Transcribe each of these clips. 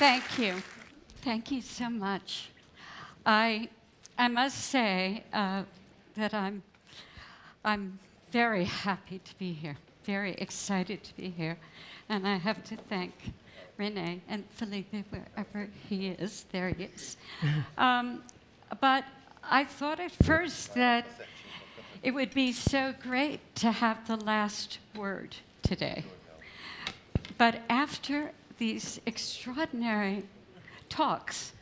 Thank you. Thank you so much. I, I must say uh, that I'm, I'm very happy to be here, very excited to be here. And I have to thank Rene and Felipe, wherever he is. There he is. Um, but I thought at first that it would be so great to have the last word today. But after these extraordinary talks,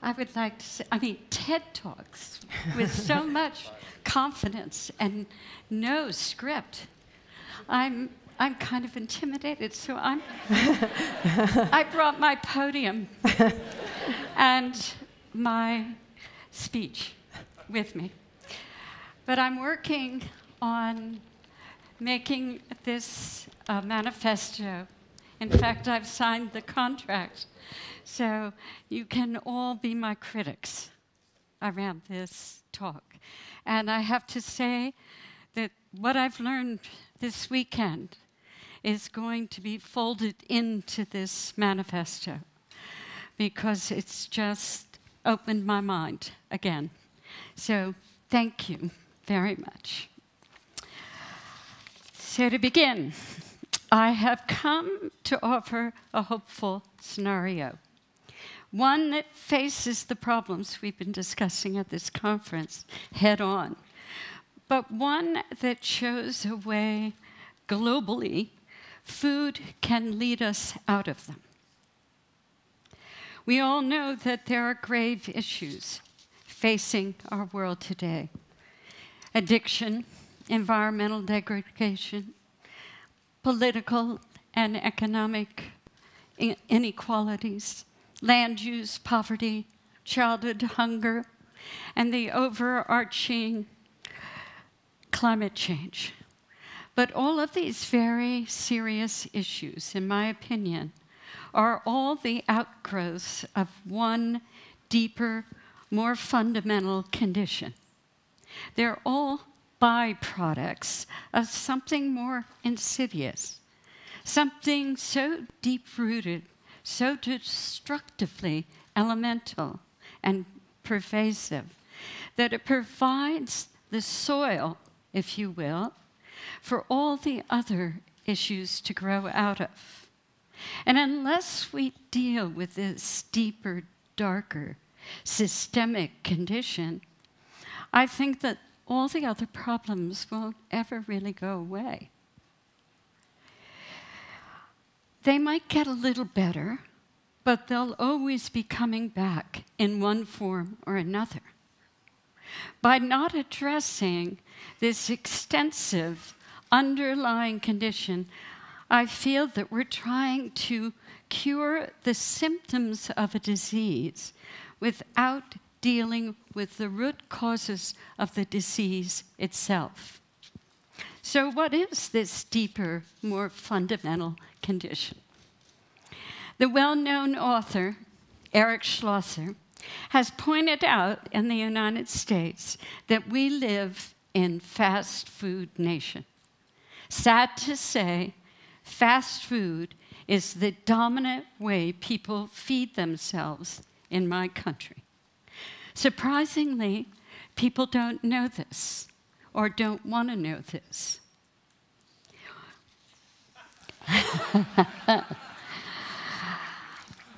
I would like to say, I mean, TED Talks with so much confidence and no script. I'm, I'm kind of intimidated, so I'm, I brought my podium and my speech with me. But I'm working on making this uh, manifesto. In fact, I've signed the contract. So you can all be my critics around this talk. And I have to say that what I've learned this weekend is going to be folded into this manifesto because it's just opened my mind again. So thank you very much. So, to begin, I have come to offer a hopeful scenario, one that faces the problems we've been discussing at this conference head on, but one that shows a way globally food can lead us out of them. We all know that there are grave issues facing our world today addiction, environmental degradation, political and economic inequalities, land use poverty, childhood hunger, and the overarching climate change. But all of these very serious issues, in my opinion, are all the outgrowths of one deeper more fundamental condition. They're all byproducts of something more insidious, something so deep rooted, so destructively elemental and pervasive that it provides the soil, if you will, for all the other issues to grow out of. And unless we deal with this deeper, darker, systemic condition, I think that all the other problems won't ever really go away. They might get a little better, but they'll always be coming back in one form or another. By not addressing this extensive underlying condition, I feel that we're trying to cure the symptoms of a disease without dealing with the root causes of the disease itself. So, what is this deeper, more fundamental condition? The well known author, Eric Schlosser, has pointed out in the United States that we live in fast food nation. Sad to say, fast food is the dominant way people feed themselves in my country. Surprisingly, people don't know this or don't want to know this.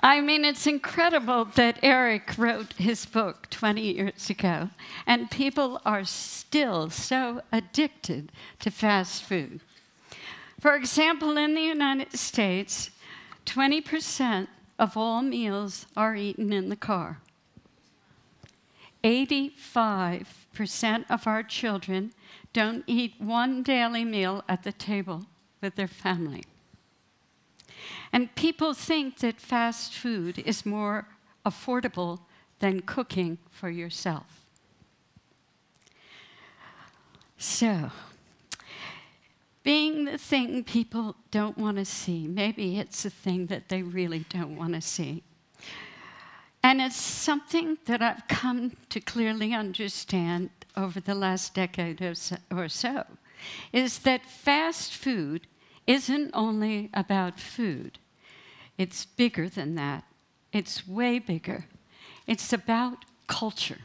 I mean, it's incredible that Eric wrote his book 20 years ago, and people are still so addicted to fast food. For example, in the United States, 20% of all meals are eaten in the car. 85% of our children don't eat one daily meal at the table with their family. And people think that fast food is more affordable than cooking for yourself. So, being the thing people don't want to see. Maybe it's the thing that they really don't want to see. And it's something that I've come to clearly understand over the last decade or so, is that fast food isn't only about food, it's bigger than that. it's way bigger. It's about culture.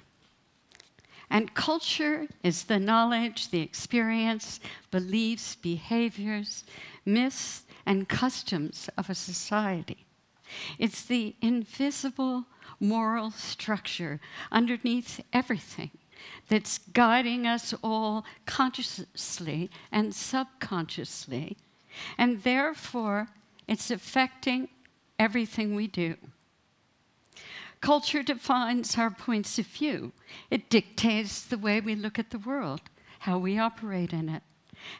And culture is the knowledge, the experience, beliefs, behaviors, myths, and customs of a society. It's the invisible moral structure underneath everything that's guiding us all consciously and subconsciously, and therefore it's affecting everything we do. Culture defines our points of view. It dictates the way we look at the world, how we operate in it,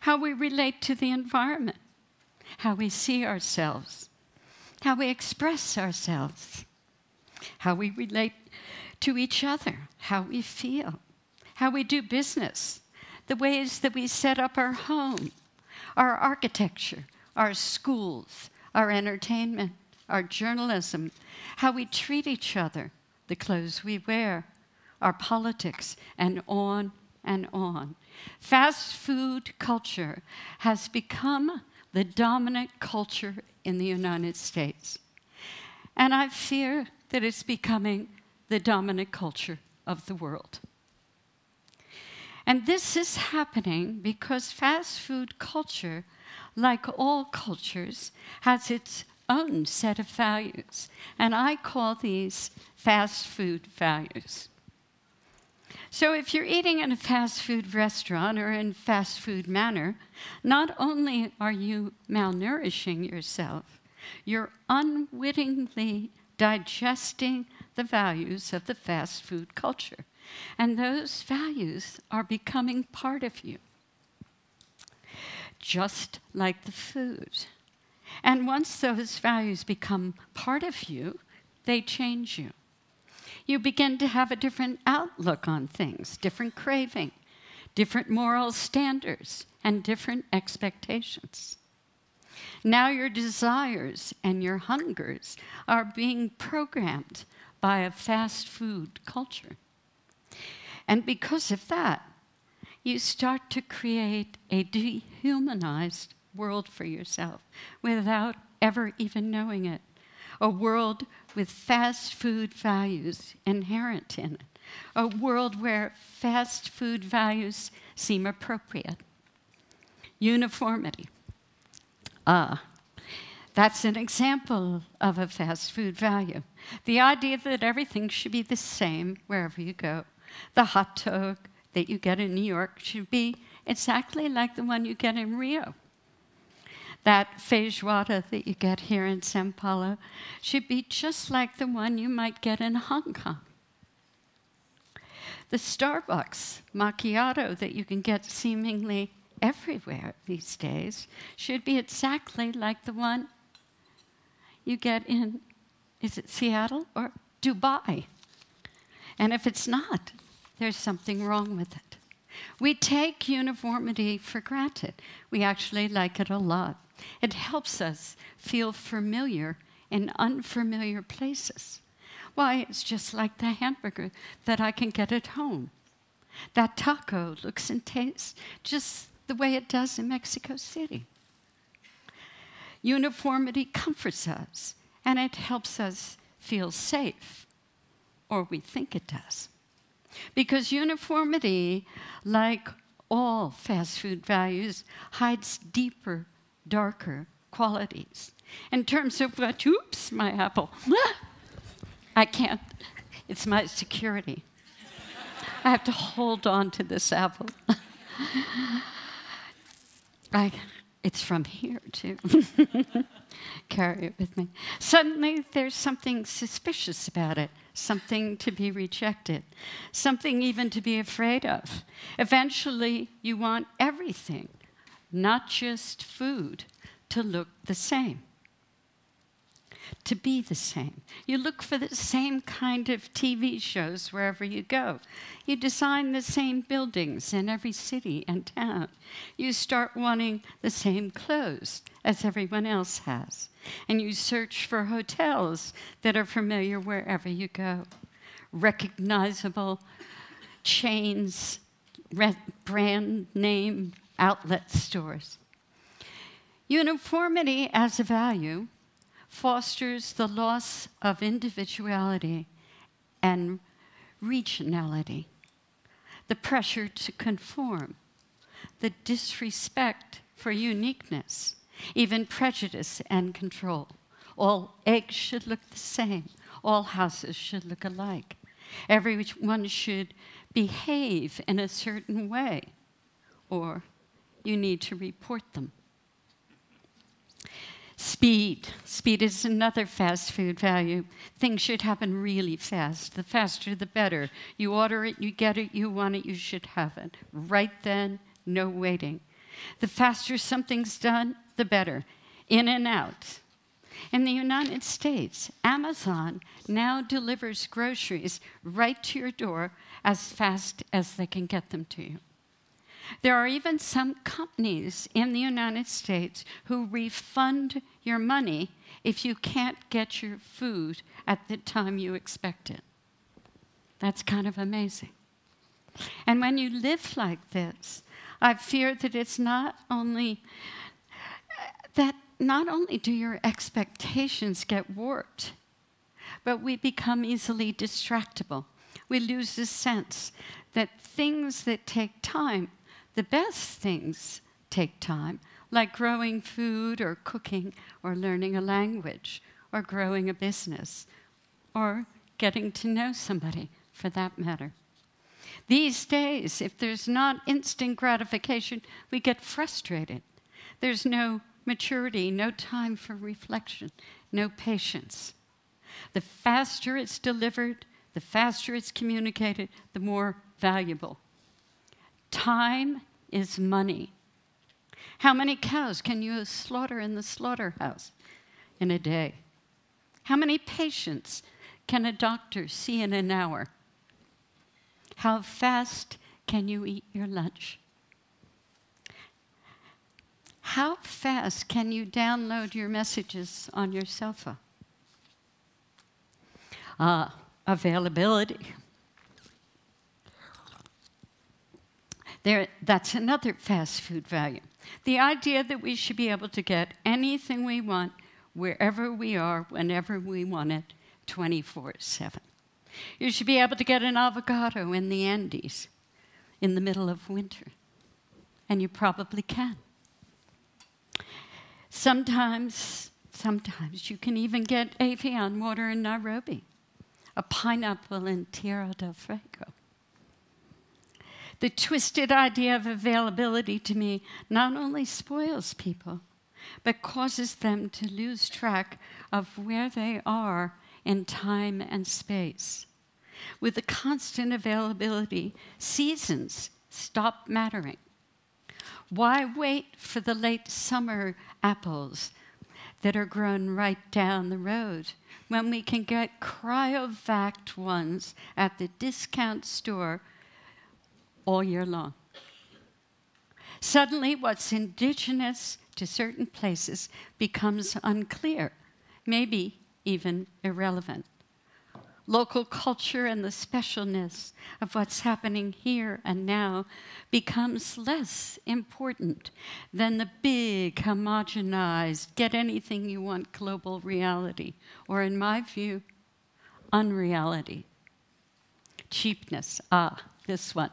how we relate to the environment, how we see ourselves, how we express ourselves, how we relate to each other, how we feel, how we do business, the ways that we set up our home, our architecture, our schools, our entertainment, our journalism, how we treat each other, the clothes we wear, our politics, and on and on. Fast food culture has become the dominant culture in the United States. And I fear that it's becoming the dominant culture of the world. And this is happening because fast food culture, like all cultures, has its own set of values. And I call these fast food values. So if you're eating in a fast food restaurant or in fast food manner, not only are you malnourishing yourself, you're unwittingly digesting the values of the fast food culture. And those values are becoming part of you, just like the food. And once those values become part of you, they change you. You begin to have a different outlook on things, different craving, different moral standards, and different expectations. Now your desires and your hungers are being programmed by a fast food culture. And because of that, you start to create a dehumanized world for yourself without ever even knowing it. A world with fast food values inherent in it. A world where fast food values seem appropriate. Uniformity. Ah, that's an example of a fast food value. The idea that everything should be the same wherever you go. The hot dog that you get in New York should be exactly like the one you get in Rio. That feijoada that you get here in Sao Paulo should be just like the one you might get in Hong Kong. The Starbucks macchiato that you can get seemingly everywhere these days should be exactly like the one you get in, is it Seattle or Dubai? And if it's not, there's something wrong with it. We take uniformity for granted. We actually like it a lot. It helps us feel familiar in unfamiliar places. Why, it's just like the hamburger that I can get at home. That taco looks and tastes just the way it does in Mexico City. Uniformity comforts us and it helps us feel safe, or we think it does. Because uniformity, like all fast food values, hides deeper darker qualities. In terms of what, oops, my apple. I can't, it's my security. I have to hold on to this apple. I, it's from here, too. Carry it with me. Suddenly, there's something suspicious about it, something to be rejected, something even to be afraid of. Eventually, you want everything not just food, to look the same, to be the same. You look for the same kind of TV shows wherever you go. You design the same buildings in every city and town. You start wanting the same clothes as everyone else has. And you search for hotels that are familiar wherever you go. Recognizable chains, brand name outlet stores. Uniformity as a value fosters the loss of individuality and regionality, the pressure to conform, the disrespect for uniqueness, even prejudice and control. All eggs should look the same. All houses should look alike. Everyone should behave in a certain way, or you need to report them. Speed. Speed is another fast food value. Things should happen really fast. The faster, the better. You order it, you get it, you want it, you should have it. Right then, no waiting. The faster something's done, the better. In and out. In the United States, Amazon now delivers groceries right to your door as fast as they can get them to you. There are even some companies in the United States who refund your money if you can't get your food at the time you expect it. That's kind of amazing. And when you live like this, I fear that it's not only that not only do your expectations get warped, but we become easily distractible. We lose the sense that things that take time the best things take time, like growing food or cooking or learning a language or growing a business or getting to know somebody for that matter. These days, if there's not instant gratification, we get frustrated. There's no maturity, no time for reflection, no patience. The faster it's delivered, the faster it's communicated, the more valuable Time is money. How many cows can you slaughter in the slaughterhouse in a day? How many patients can a doctor see in an hour? How fast can you eat your lunch? How fast can you download your messages on your cell phone? Uh, availability. There, that's another fast food value. The idea that we should be able to get anything we want wherever we are, whenever we want it, 24 7. You should be able to get an avocado in the Andes in the middle of winter, and you probably can. Sometimes, sometimes you can even get Evian water in Nairobi, a pineapple in Tierra del Fuego. The twisted idea of availability to me not only spoils people, but causes them to lose track of where they are in time and space. With the constant availability, seasons stop mattering. Why wait for the late summer apples that are grown right down the road when we can get cryovac ones at the discount store all year long. Suddenly, what's indigenous to certain places becomes unclear, maybe even irrelevant. Local culture and the specialness of what's happening here and now becomes less important than the big, homogenized, get anything you want global reality, or in my view, unreality. Cheapness, ah, this one.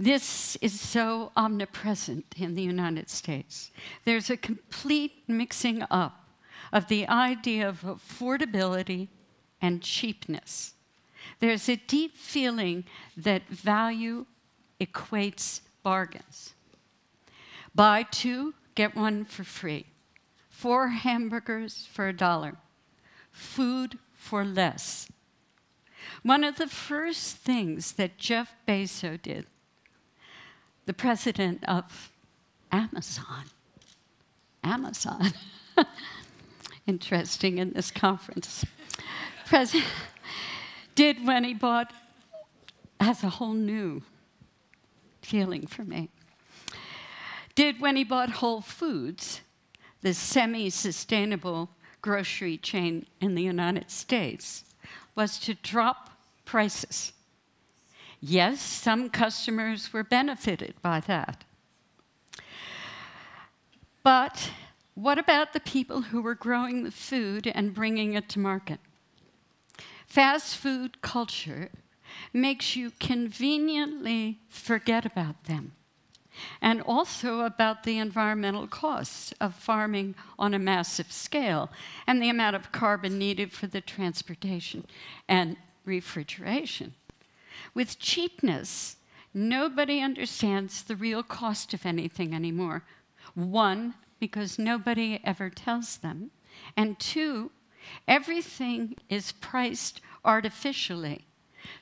This is so omnipresent in the United States. There's a complete mixing up of the idea of affordability and cheapness. There's a deep feeling that value equates bargains. Buy two, get one for free. Four hamburgers for a dollar. Food for less. One of the first things that Jeff Bezos did the president of Amazon. Amazon. Interesting in this conference. President did when he bought, has a whole new feeling for me. Did when he bought Whole Foods, the semi sustainable grocery chain in the United States, was to drop prices Yes, some customers were benefited by that. But what about the people who were growing the food and bringing it to market? Fast food culture makes you conveniently forget about them and also about the environmental costs of farming on a massive scale and the amount of carbon needed for the transportation and refrigeration. With cheapness, nobody understands the real cost of anything anymore. One, because nobody ever tells them, and two, everything is priced artificially,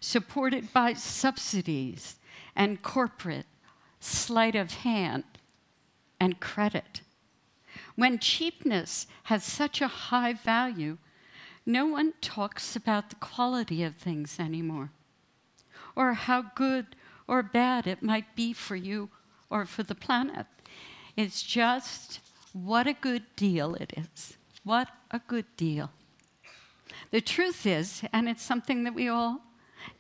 supported by subsidies and corporate sleight of hand and credit. When cheapness has such a high value, no one talks about the quality of things anymore, or how good or bad it might be for you or for the planet. It's just what a good deal it is. What a good deal. The truth is, and it's something that we all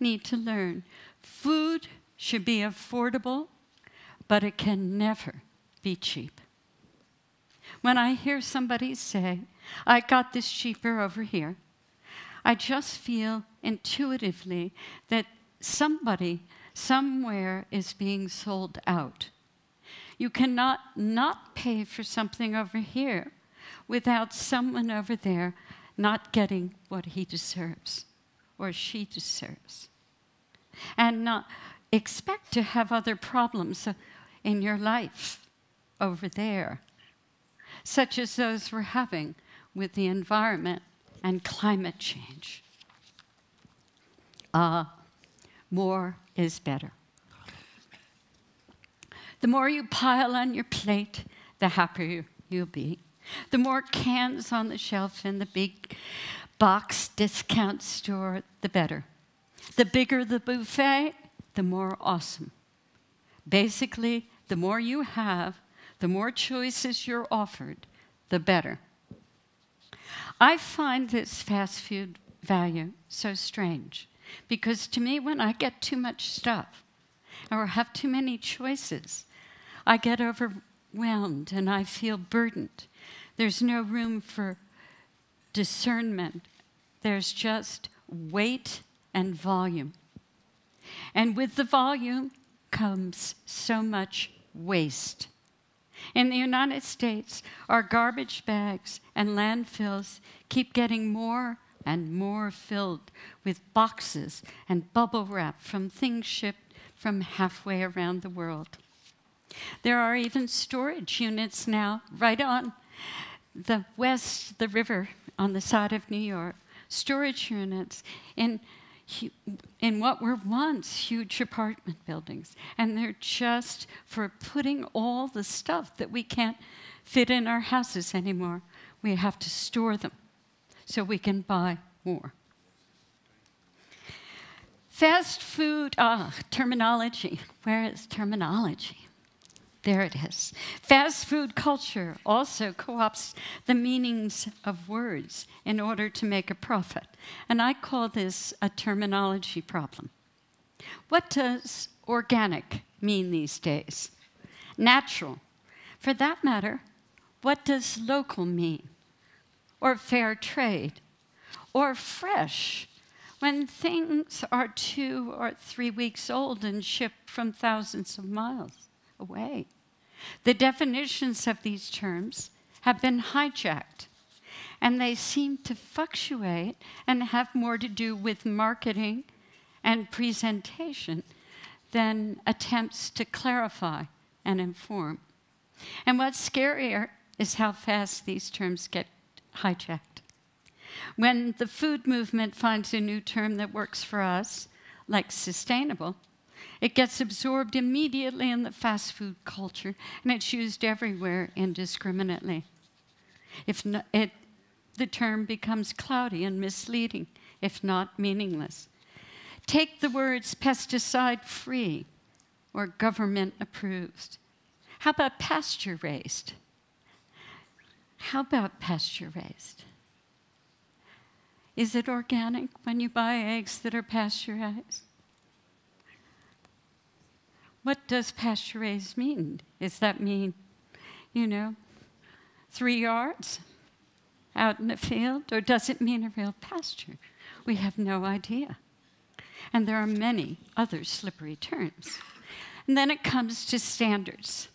need to learn food should be affordable but it can never be cheap. When I hear somebody say, I got this cheaper over here, I just feel intuitively that somebody somewhere is being sold out. You cannot not pay for something over here without someone over there not getting what he deserves or she deserves. And not expect to have other problems in your life over there, such as those we're having with the environment and climate change. Uh, more is better. The more you pile on your plate, the happier you'll be. The more cans on the shelf in the big box discount store, the better. The bigger the buffet, the more awesome. Basically, the more you have, the more choices you're offered, the better. I find this fast food value so strange because to me, when I get too much stuff or have too many choices, I get overwhelmed and I feel burdened. There's no room for discernment, there's just weight and volume. And with the volume comes so much waste. In the United States, our garbage bags and landfills keep getting more and more filled with boxes and bubble wrap from things shipped from halfway around the world. There are even storage units now right on the west, the river on the side of New York. Storage units in in what were once huge apartment buildings. And they're just for putting all the stuff that we can't fit in our houses anymore. We have to store them so we can buy more. Fast food, ah, terminology. Where is terminology? There it is. Fast food culture also co opts the meanings of words in order to make a profit. And I call this a terminology problem. What does organic mean these days? Natural. For that matter, what does local mean? Or fair trade? Or fresh? When things are two or three weeks old and shipped from thousands of miles away. The definitions of these terms have been hijacked, and they seem to fluctuate and have more to do with marketing and presentation than attempts to clarify and inform. And what's scarier is how fast these terms get hijacked. When the food movement finds a new term that works for us, like sustainable, it gets absorbed immediately in the fast food culture, and it's used everywhere indiscriminately. If no, it, the term becomes cloudy and misleading, if not meaningless. Take the words pesticide free or government approved. How about pasture raised? How about pasture raised? Is it organic when you buy eggs that are pasteurized? What does pasture raised mean? Does that mean, you know, three yards out in the field? Or does it mean a real pasture? We have no idea. And there are many other slippery terms. And then it comes to standards.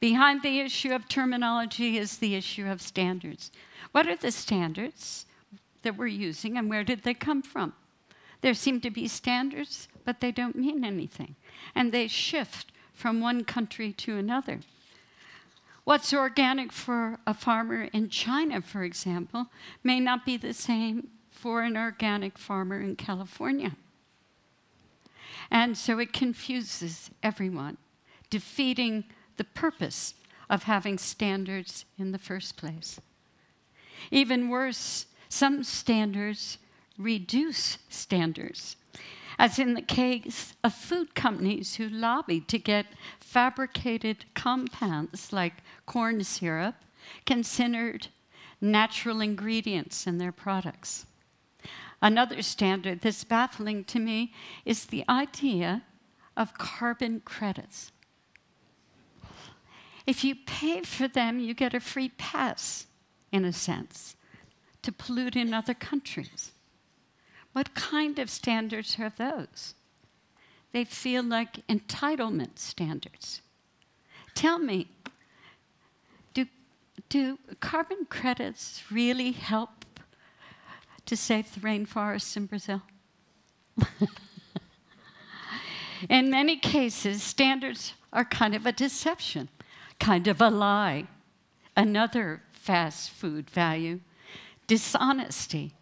Behind the issue of terminology is the issue of standards. What are the standards that we're using and where did they come from? There seem to be standards, but they don't mean anything. And they shift from one country to another. What's organic for a farmer in China, for example, may not be the same for an organic farmer in California. And so it confuses everyone, defeating the purpose of having standards in the first place. Even worse, some standards reduce standards, as in the case of food companies who lobbied to get fabricated compounds like corn syrup considered natural ingredients in their products. Another standard that's baffling to me is the idea of carbon credits. If you pay for them, you get a free pass, in a sense, to pollute in other countries. What kind of standards are those? They feel like entitlement standards. Tell me, do, do carbon credits really help to save the rainforests in Brazil? in many cases, standards are kind of a deception kind of a lie. Another fast food value dishonesty.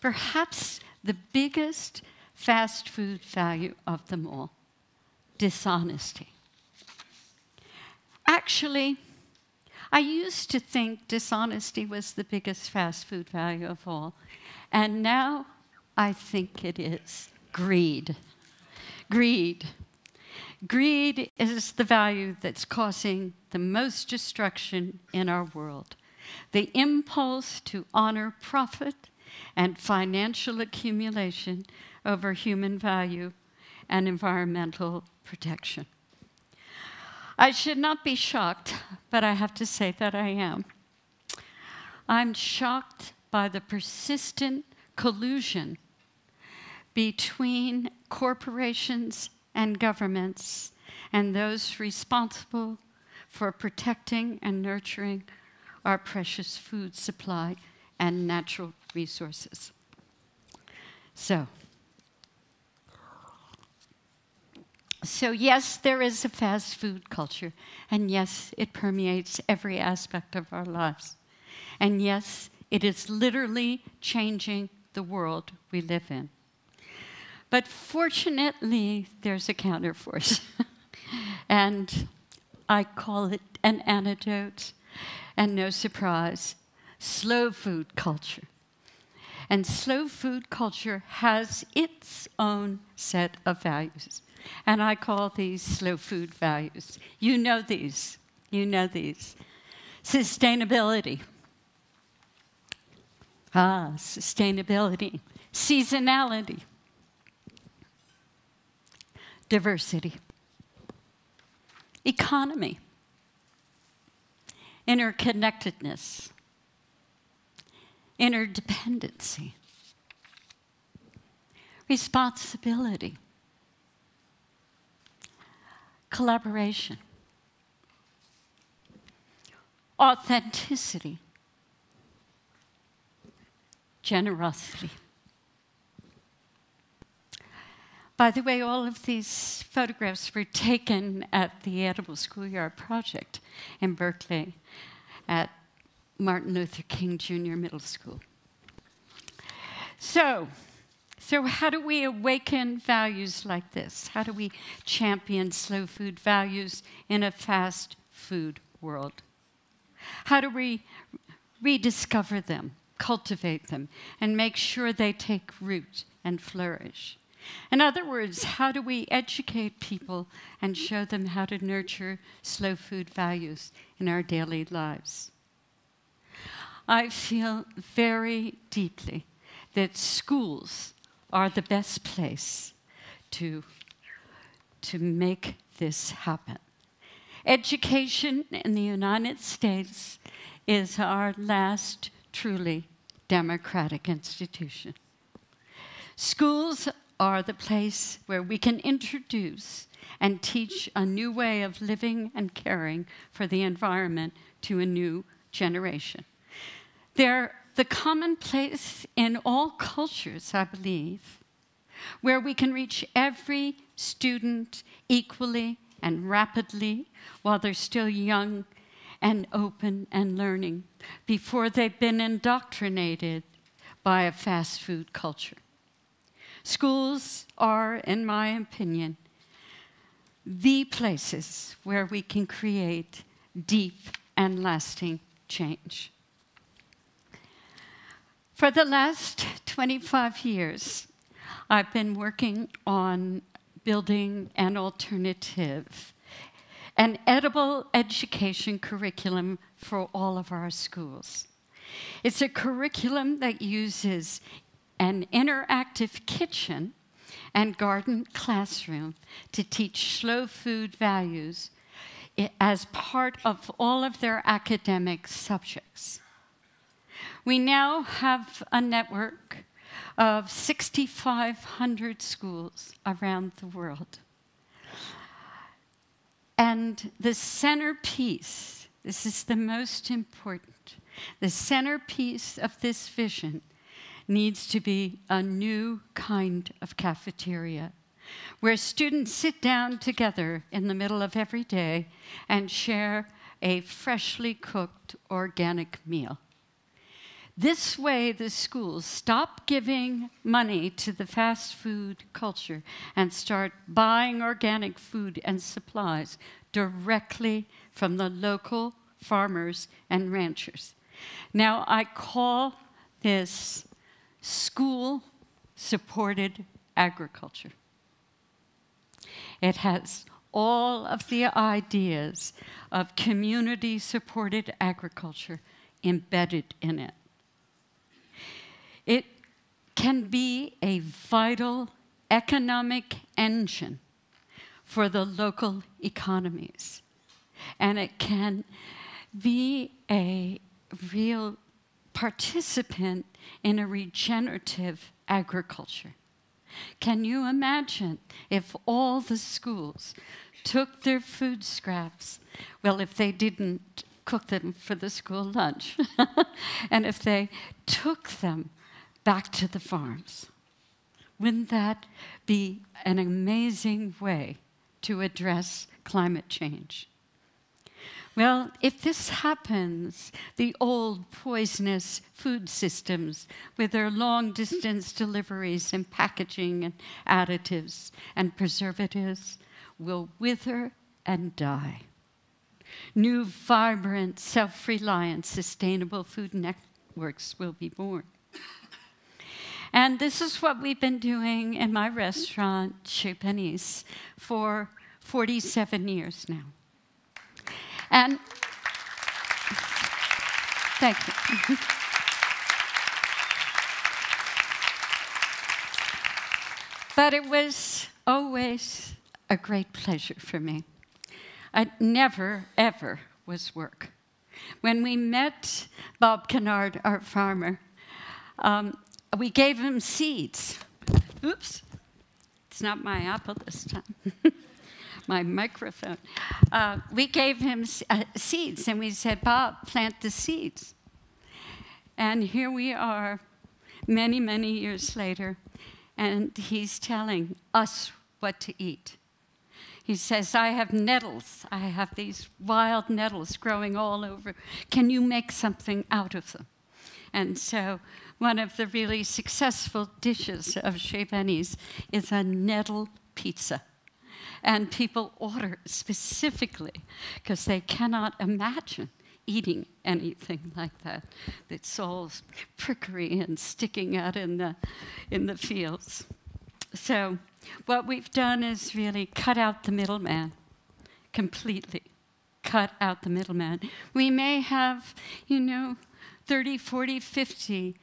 Perhaps the biggest fast food value of them all dishonesty. Actually, I used to think dishonesty was the biggest fast food value of all, and now I think it is greed. Greed. Greed is the value that's causing the most destruction in our world. The impulse to honor profit and financial accumulation over human value and environmental protection. I should not be shocked, but I have to say that I am. I'm shocked by the persistent collusion between corporations and governments and those responsible for protecting and nurturing our precious food supply and natural resources. So, so yes, there is a fast food culture, and yes, it permeates every aspect of our lives. And yes, it is literally changing the world we live in. But fortunately, there's a counterforce. and I call it an antidote, and no surprise, slow food culture. And slow food culture has its own set of values. And I call these slow food values. You know these. You know these. Sustainability. Ah, sustainability. Seasonality diversity, economy, interconnectedness, interdependency, responsibility, collaboration, authenticity, generosity. By the way, all of these photographs were taken at the Edible Schoolyard Project in Berkeley at Martin Luther King Jr. Middle School. So, so how do we awaken values like this? How do we champion slow food values in a fast food world? How do we rediscover them, cultivate them, and make sure they take root and flourish? In other words, how do we educate people and show them how to nurture slow food values in our daily lives? I feel very deeply that schools are the best place to, to make this happen. Education in the United States is our last truly democratic institution. Schools are the place where we can introduce and teach a new way of living and caring for the environment to a new generation. They're the common place in all cultures, I believe, where we can reach every student equally and rapidly while they're still young and open and learning before they've been indoctrinated by a fast food culture. Schools are, in my opinion, the places where we can create deep and lasting change. For the last 25 years, I've been working on building an alternative, an edible education curriculum for all of our schools. It's a curriculum that uses an interactive kitchen and garden classroom to teach slow food values as part of all of their academic subjects. We now have a network of 6,500 schools around the world. And the centerpiece, this is the most important, the centerpiece of this vision needs to be a new kind of cafeteria where students sit down together in the middle of every day and share a freshly cooked organic meal. This way, the schools stop giving money to the fast food culture and start buying organic food and supplies directly from the local farmers and ranchers. Now, I call this school supported agriculture. It has all of the ideas of community supported agriculture embedded in it. It can be a vital economic engine for the local economies. And it can be a real participant in a regenerative agriculture. Can you imagine if all the schools took their food scraps? Well, if they didn't cook them for the school lunch, and if they took them back to the farms, wouldn't that be an amazing way to address climate change? Well, if this happens, the old poisonous food systems with their long distance deliveries and packaging and additives and preservatives will wither and die. New, vibrant, self reliant, sustainable food networks will be born. And this is what we've been doing in my restaurant, Chez Panisse, for 47 years now. And thank you. but it was always a great pleasure for me. It never, ever was work. When we met Bob Cannard, our farmer, um, we gave him seeds. Oops, it's not my apple this time. my microphone. Uh, we gave him uh, seeds and we said, Bob, plant the seeds. And here we are, many, many years later, and he's telling us what to eat. He says, I have nettles. I have these wild nettles growing all over. Can you make something out of them? And so, one of the really successful dishes of Chez Panisse is a nettle pizza. And people order specifically because they cannot imagine eating anything like that. It's all prickly and sticking out in the, in the fields. So, what we've done is really cut out the middleman completely. Cut out the middleman. We may have, you know, 30, 40, 50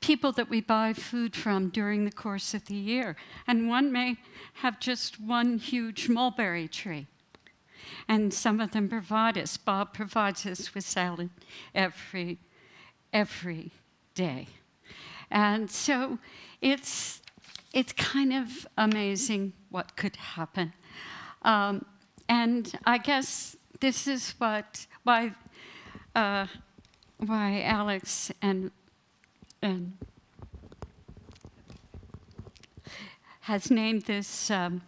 people that we buy food from during the course of the year. And one may have just one huge mulberry tree. and some of them provide us. Bob provides us with salad every, every day. And so it's, it's kind of amazing what could happen. Um, and I guess this is what, why, uh, why Alex and, and has named this, um,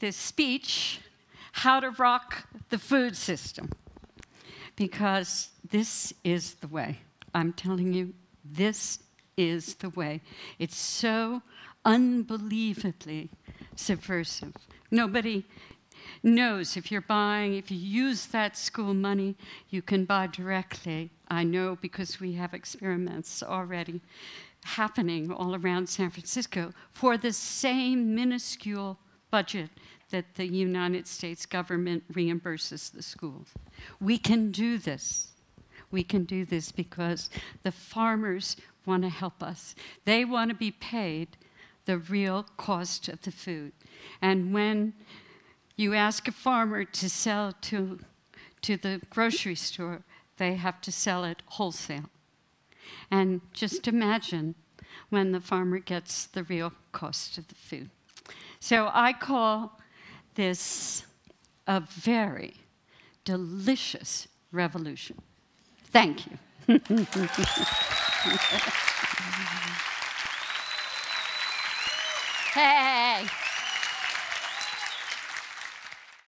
this speech How to Rock the Food System. Because this is the way. I'm telling you, this is the way. It's so unbelievably subversive. Nobody knows if you're buying, if you use that school money, you can buy directly. I know because we have experiments already happening all around San Francisco for the same minuscule budget that the United States government reimburses the schools. We can do this. We can do this because the farmers want to help us. They want to be paid the real cost of the food. And when you ask a farmer to sell to, to the grocery store, they have to sell it wholesale. And just imagine when the farmer gets the real cost of the food. So I call this a very delicious revolution. Thank you. hey.